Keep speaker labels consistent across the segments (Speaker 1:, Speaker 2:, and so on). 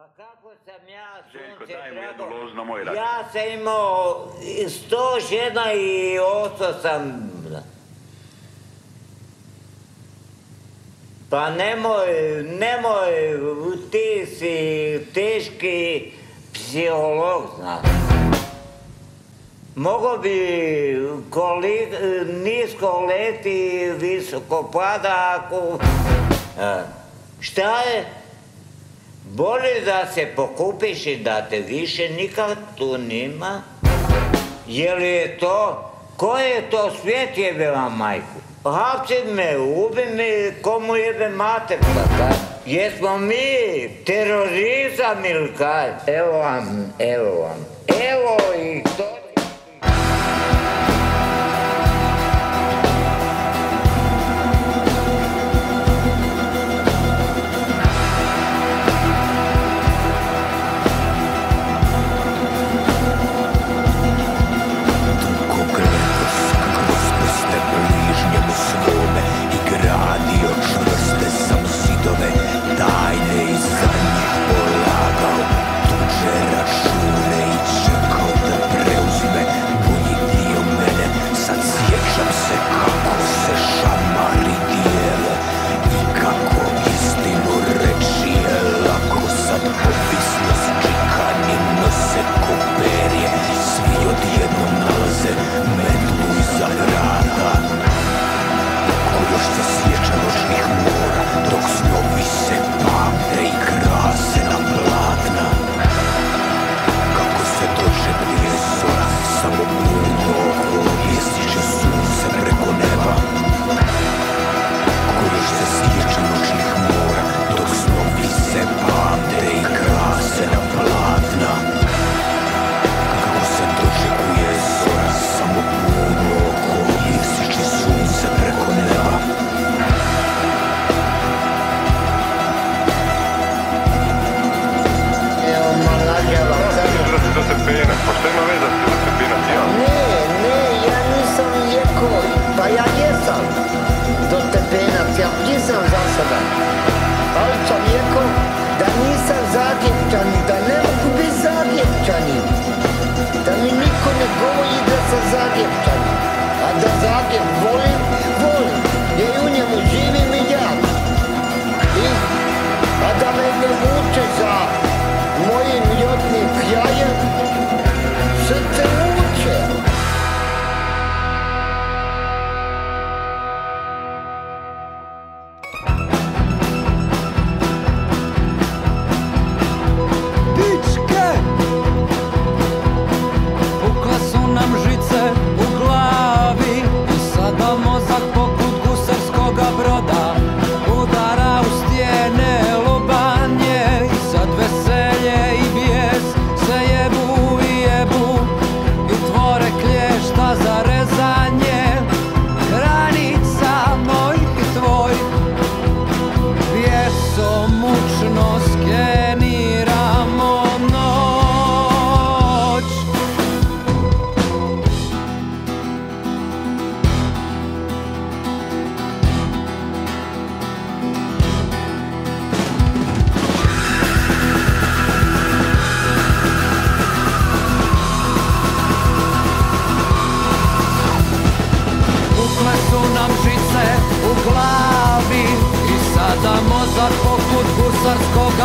Speaker 1: Pa kako sam ja, sunce drago, ja sam imao 101 i 8 sam... Pa nemoj, nemoj, ti si teški psiholog, znaš. Mogu bi kolik, nisko leti, visoko pada, ako... E, šta je? Bolje da se pokupiš i da te više nikad tu nima. Je li je to, ko je to svijet jebila majku? Hapci me, ubi me, komu jebe mater pa kaj? Jesmo mi terorizam ili kaj? Evo vam, evo vam, evo
Speaker 2: i
Speaker 3: to.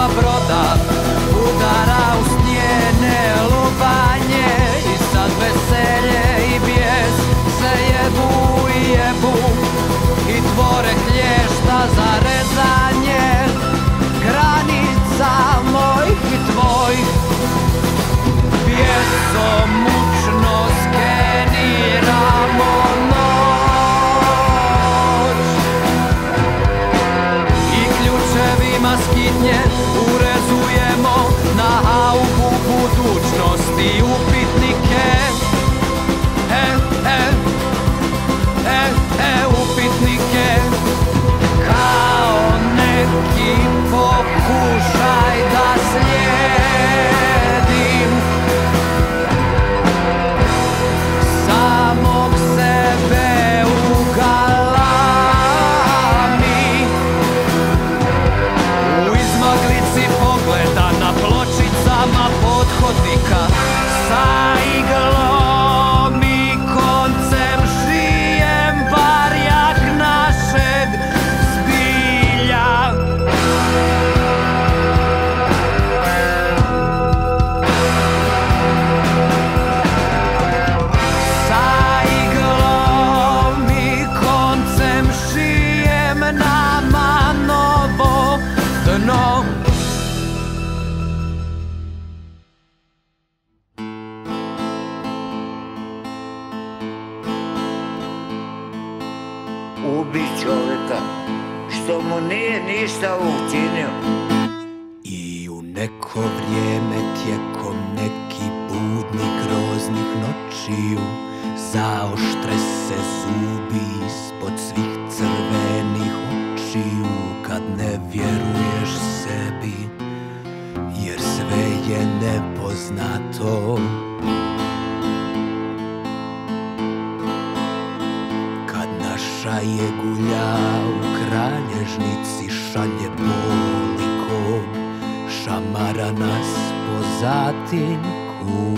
Speaker 3: brota.
Speaker 1: Mu nije ništa učinio.
Speaker 3: I u neko vrijeme tijekom neki budni groznih noćiju Zaoštre se zubi ispod svih crvenih očiju Kad ne vjeruješ sebi jer sve je nepoznato jegulja u kralježnici šalje bolikom Šamara nas po zatinku.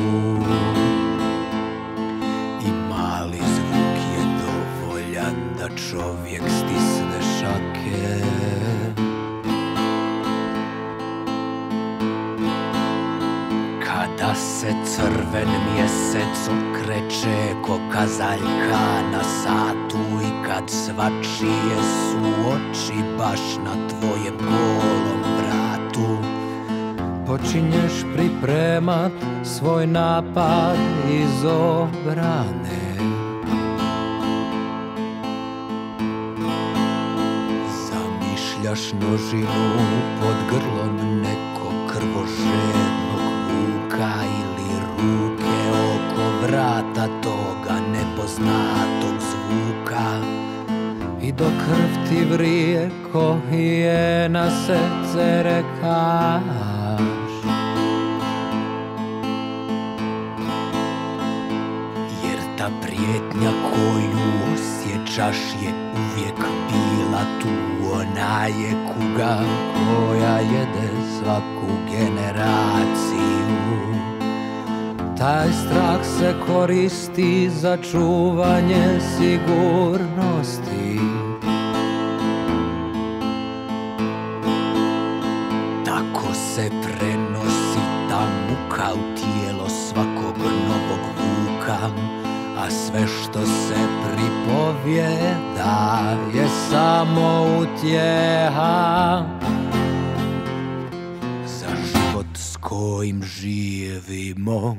Speaker 3: I mali zvuk je dovoljan da čovjek stisne šake. Kada se crven mjesec okreće ko kazaljka na kad svačije su oči baš na tvojem golom vratu.
Speaker 4: Počinješ pripremat svoj napad iz obrane.
Speaker 3: Zamišljaš nožinu pod grlom nekog krvožednog
Speaker 4: dok krv ti vrije ko hijena se cerekaš
Speaker 3: Jer ta prijetnja koju osjećaš je uvijek bila tu Ona je kuga koja jede svaku generaciju.
Speaker 4: Taj strah se koristi za čuvanje sigurnosti
Speaker 3: se prenosi ta muka u tijelo svakog novog vuka A sve što se pripovjeda
Speaker 4: je samo utjeha.
Speaker 3: Za život s kojim živimo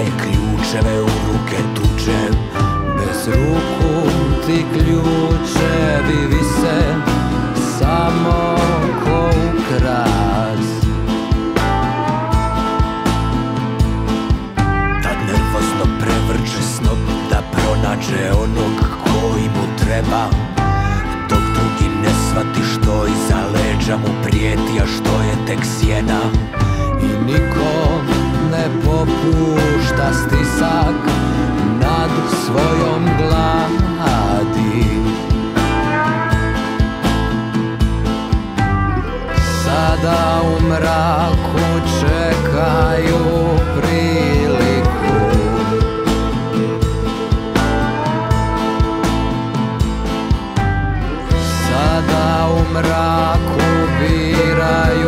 Speaker 3: predaje ključeve u ruke tuđe
Speaker 4: Bez ruku ti ključevi vise samo ko ukras
Speaker 3: Tad nervozno prevrće snop da pronađe onog koji mu treba. Dok drugi ne shvati što iza leđa mu prijeti, a što je tek sjena.
Speaker 4: I niko popušta stisak nad svojom gladi. Sada u mraku čekaju priliku. Sada u mraku biraju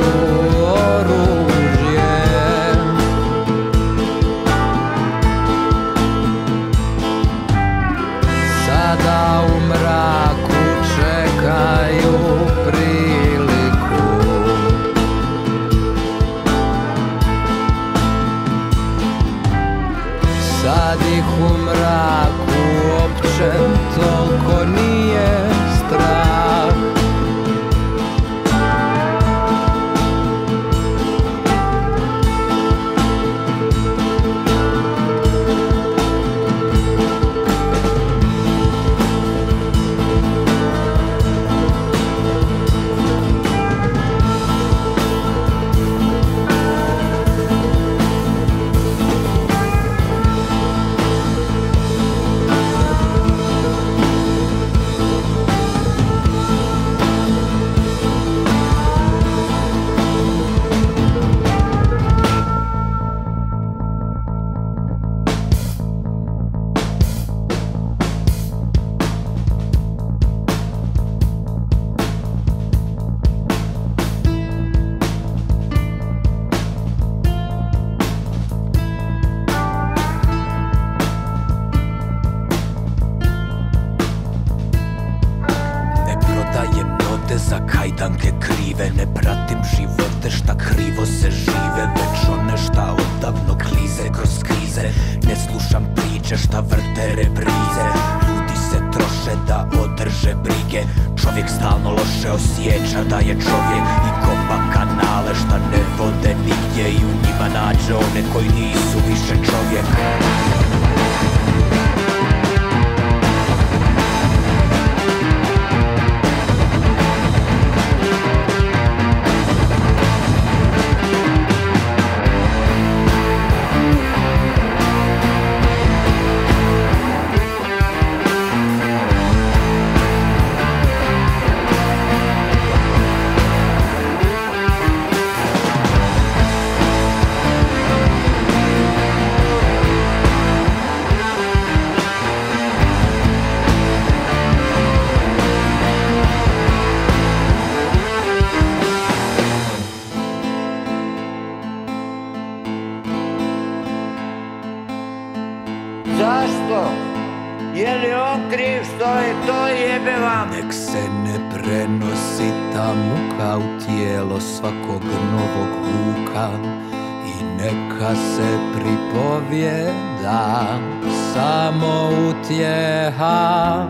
Speaker 3: samo utjeha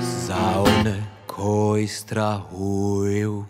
Speaker 3: Za one koji strahuju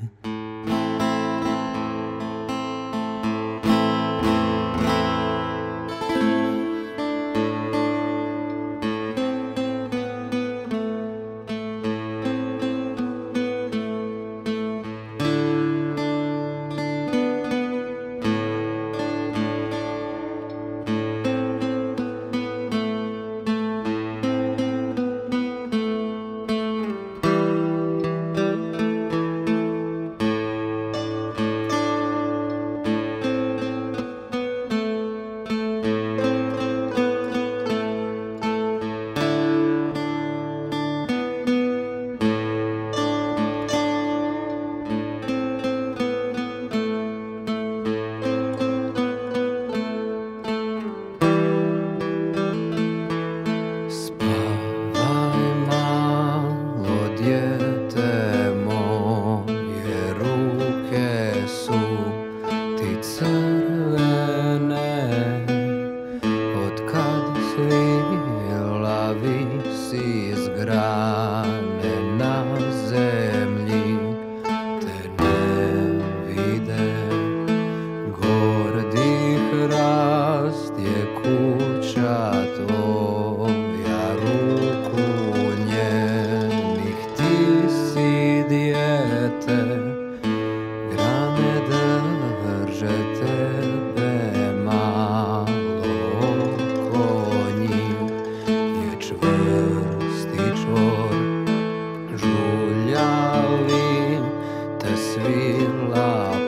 Speaker 3: in love.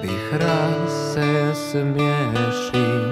Speaker 3: by raz se smiješli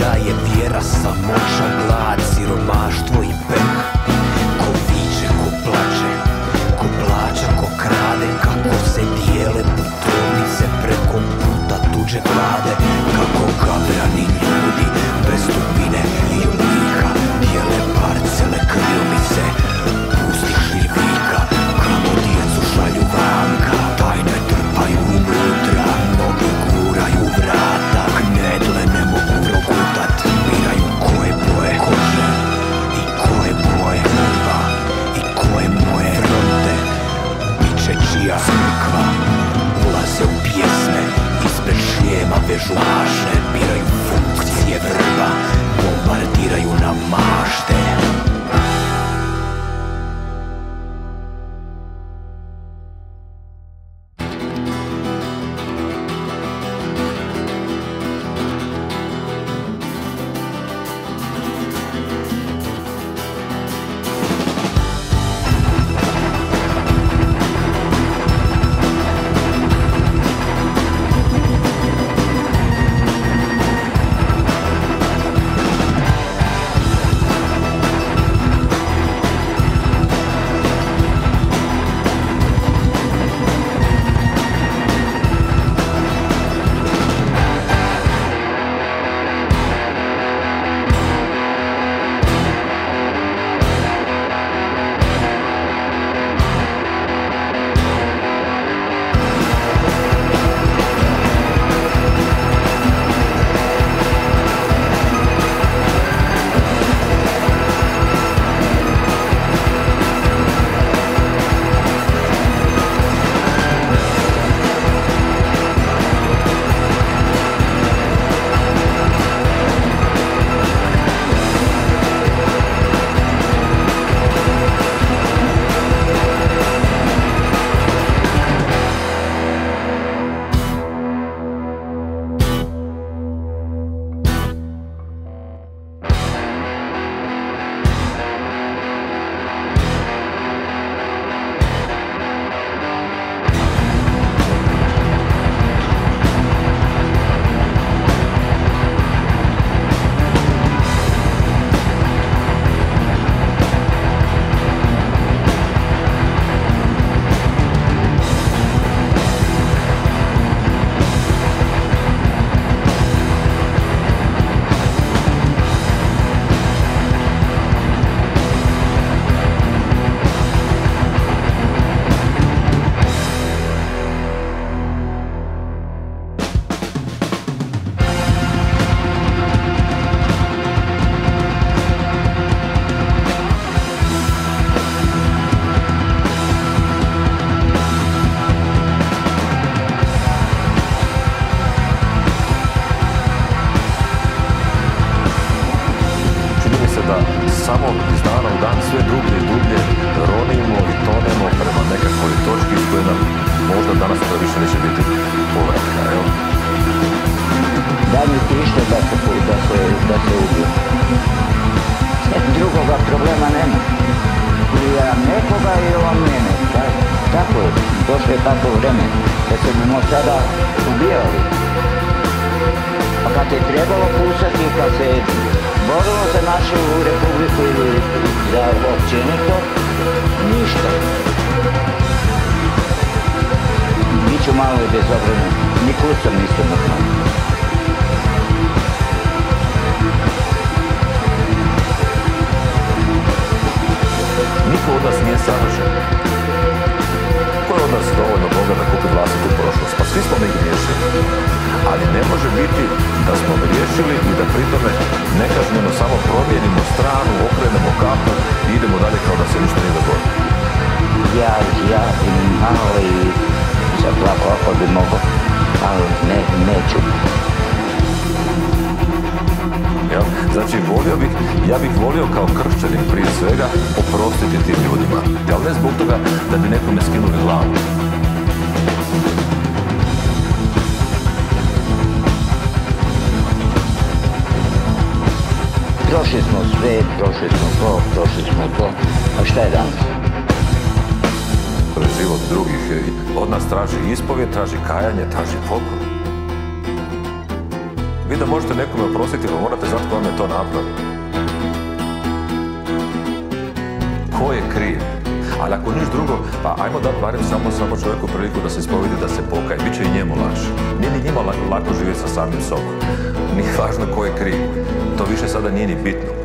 Speaker 4: Da
Speaker 3: je vjera samoća, glad, siromaštvo i pek Ko viče, ko plače, ko plača, ko krade Kako se dijele putovnice preko puta tuđe glade Lažne biraju funkcije vrba Bombardiraju na mašte.
Speaker 5: Našu republiku ili za općenito, ništa. Biću malo i bezobrazno, ni kucom niste mrtno.
Speaker 6: Niko od nas nije savršen. Od nas dovoljno Boga da kupi vlastitu prošlost? Pa svi smo mi griješili. Ali ne može biti da smo griješili i da pritome nekažnjeno samo promijenimo stranu, okrenemo kapu i idemo dalje kao da se ništa nije dogodilo.
Speaker 5: Ja, ja bi malo i zaplako ako bi mogo, ali ne, neću.
Speaker 6: Jel? Znači, volio bih, ja bih volio kao kršćanin prije svega oprostiti tim ljudima. Jel ne zbog toga da bi nekome skinuli glavu.
Speaker 5: Prošli smo sve, prošli smo to, prošli smo to. A šta je danas?
Speaker 6: Život drugih. Od nas traži ispovjed, traži kajanje, traži pokor. Da možete nekome oprostiti, pa morate znati ko vam je to napravio. Ko je kriv? Ali ako niš drugo, pa ajmo dati barem samo, samo čovjeku priliku da se ispovidi, da se pokaje. Biće i njemu lakše. Nije ni njima la- lako živjeti sa samim sobom. Nije važno ko je kriv. To više sada nije ni bitno.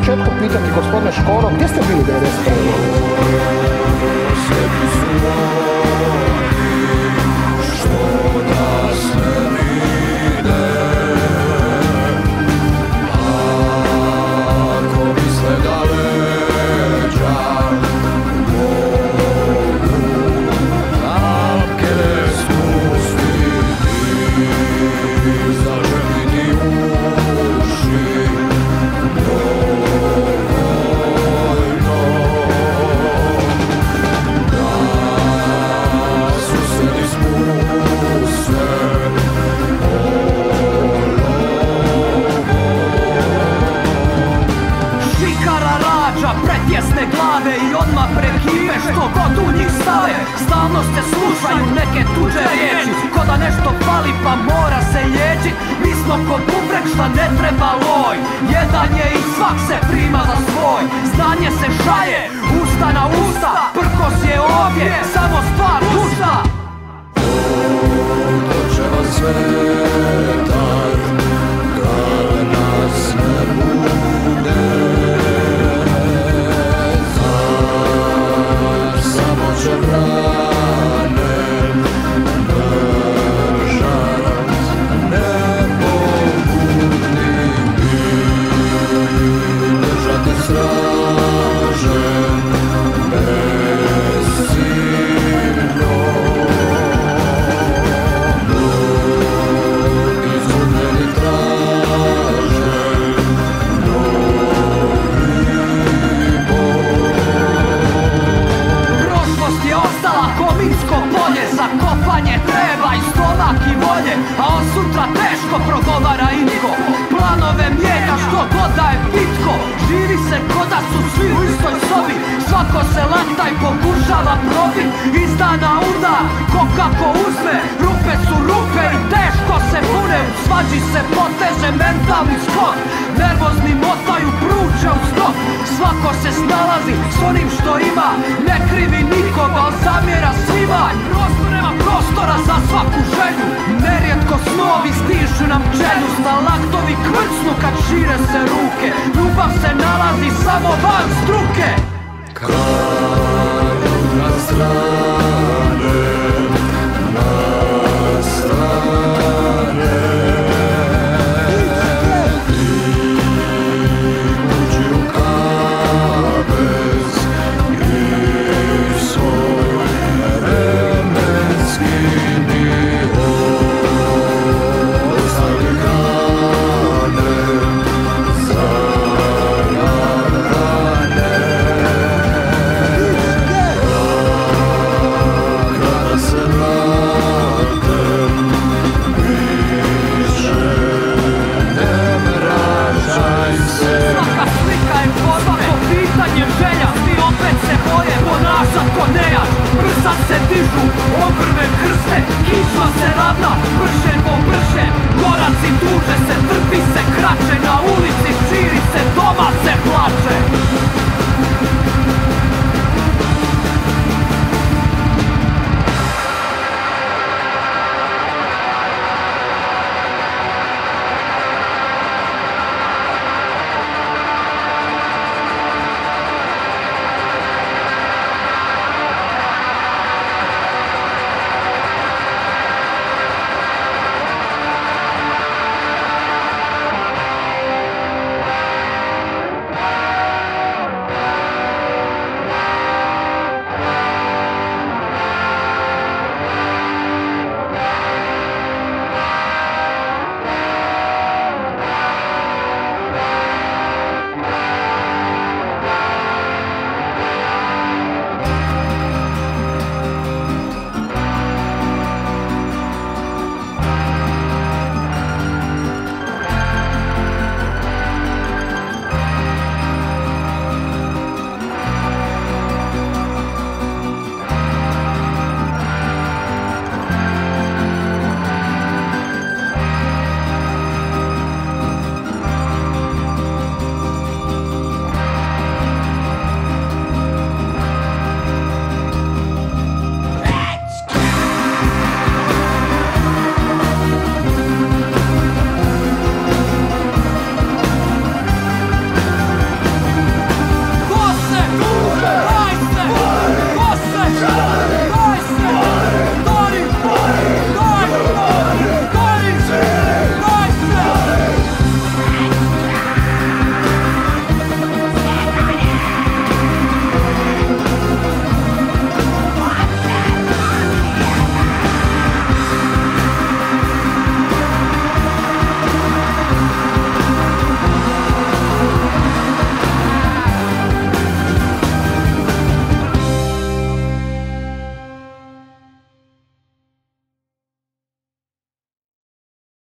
Speaker 7: Početku pitati, gospodine Škoro, gdje ste bili 91.
Speaker 4: Šikara Stalno se slušaju neke tuđe riječi. Ko da nešto fali pa mora se liječit. Mi smo ko bubrek šta ne treba loj. Jedan je i svak se prima za svoj. Znanje se šaje, usta na usta. Prkos je ovdje, samo stvar usta. Prošlost volje A on sutra teško progovara inko. Planove mijenja što god da je pitko Živi se ko su svi u istoj sobi. Svako se lata pokušava probit. Iz dana u dan, ko kako uzme. Rupe su rupe i teško se pune U svađi se poteže mentalni skok. Nervozni motaju pruče u stop Svako se snalazi s onim što ima. Ne krivi nikoga, ali zamjera svima. Prostor nema prostora za svaku želju. Nerijetko snovi stižu nam čelju. Stalaktovi kvrcnu kad šire se ruke. Ljubav se nalazi samo van struke
Speaker 3: Luke! Karol nas